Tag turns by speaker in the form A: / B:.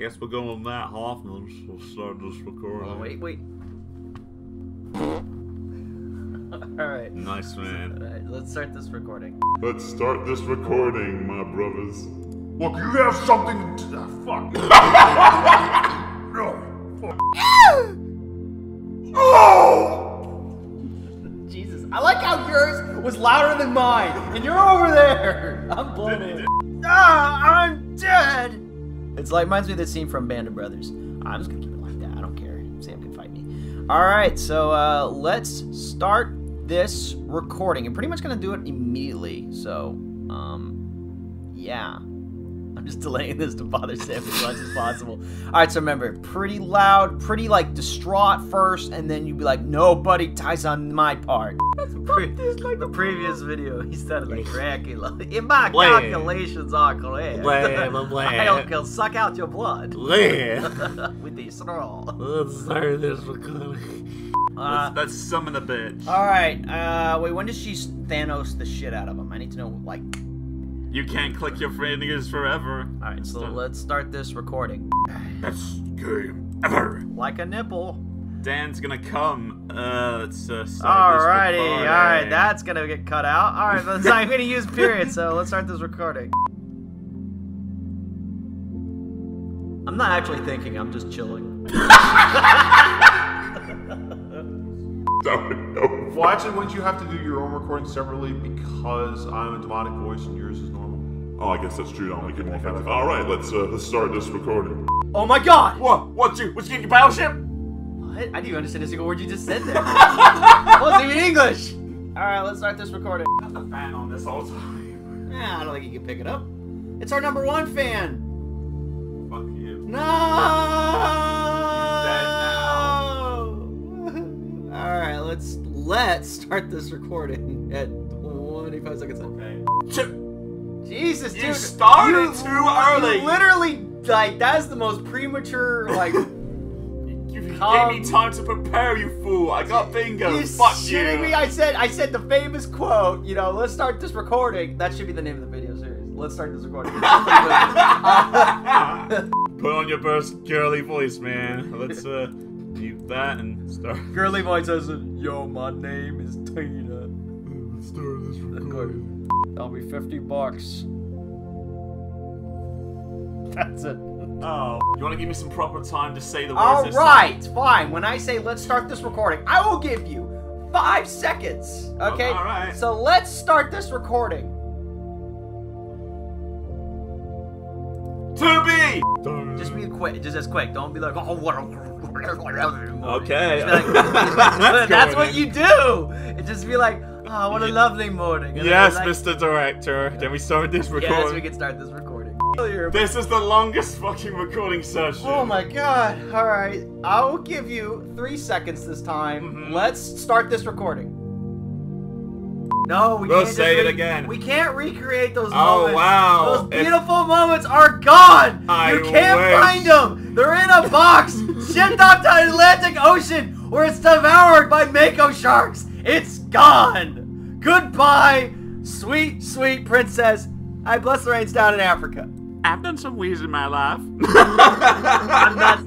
A: guess we're going with Matt Hoffman. We'll start this recording.
B: Oh, wait, wait. Alright.
A: Nice man.
B: Alright, let's start this recording.
C: Let's start this recording, my brothers. Look, you have something to. ah, fuck. no. Fuck. oh!
B: Jesus, I like how yours was louder than mine, and you're over there. I'm blown away. Ah, I'm dead. It's like reminds me of the scene from Band of Brothers. I'm just gonna keep it like that. I don't care. Sam can fight me. All right, so uh, let's start this recording. I'm pretty much gonna do it immediately. So, um, yeah. I'm just delaying this to bother Sam as much as possible. All right, so remember, pretty loud, pretty like distraught first, and then you'd be like, "Nobody ties on my part." That's Pre- this, like the previous video, he sounded like Dracula. If my
A: Blam.
B: calculations are correct,
A: Blam, blam, blam.
B: I'll go suck out your blood
A: Land.
B: with the straw.
A: Let's start this recording.
B: Uh,
A: let's, let's summon a bitch.
B: all right. Uh, wait. When does she Thanos the shit out of him? I need to know. Like,
A: You can't click your fingers forever.
B: all right. So let's start this recording.
A: Best game ever.
B: Like a nipple.
A: Dan's gonna come. Uh, let's uh, start this
B: Alrighty,
A: recording.
B: alright, that's gonna get cut out. Alright, but I'm gonna use period, so let's start this recording. I'm not actually thinking, I'm just chilling.
C: No.
D: Well, actually, wouldn't you have to do your own recording separately because I'm a demonic voice and yours is normal?
C: Oh, I guess that's true. I'll make it more effective. All right, let's uh, let's start this recording.
B: Oh my god!
A: What? What? What's you? What's you? Battleship?
B: What? I didn't even understand a single word you just said there. it wasn't even English! Alright, let's start this recording.
A: Got the fan on this whole time.
B: Yeah, I don't think you can pick it up. It's our number one fan!
A: Fuck you.
B: No! Let's let's start this recording at 25 seconds.
A: Okay.
B: Jesus,
A: You
B: dude.
A: started
B: you-
A: too early.
B: You literally like that's the most premature like
A: You
B: Um,
A: gave me time to prepare, you fool. I got bingo.
B: you
A: Fuck
B: shitting
A: you.
B: me. I said I said the famous quote, you know, let's start this recording. That should be the name of the video series. Let's start this recording.
A: Put on your best girly voice, man. Let's uh mute that and start.
B: Girly voice says, "Yo, my name is Tina."
C: Let's start this recording.
B: That'll be 50 bucks. That's it.
A: Oh. You want to give me some proper time to say the words?
B: All
A: this
B: right, fine. When I say let's start this recording, I will give you five seconds. Okay.
A: all right.
B: So let's start this recording.
A: To be.
B: Just be quick. Just as quick. Don't be like, oh, what?
A: Okay.
B: Just be like- that's what you do. It just be like, oh, what a lovely morning. And
A: Yes,
B: like,
A: Mr. Director. Can we start this recording?
B: Yes, we can start this recording.
A: This is the longest fucking recording session.
B: Oh my god. Alright. I will give you three seconds this time.
A: Mhm.
B: Let's start this recording. No, we
A: We'll
B: can't
A: say
B: just
A: it
B: re-
A: again.
B: We can't recreate those
A: Oh,
B: moments.
A: wow.
B: Those
A: If-
B: beautiful moments are gone.
A: I
B: you can't
A: wish.
B: find them. They're in a box shipped off to the Atlantic Ocean where it's devoured by mako sharks. It's gone. Goodbye, sweet, sweet princess. I bless the rains down in Africa.
A: I've done some weeds in my life.
B: I'm not.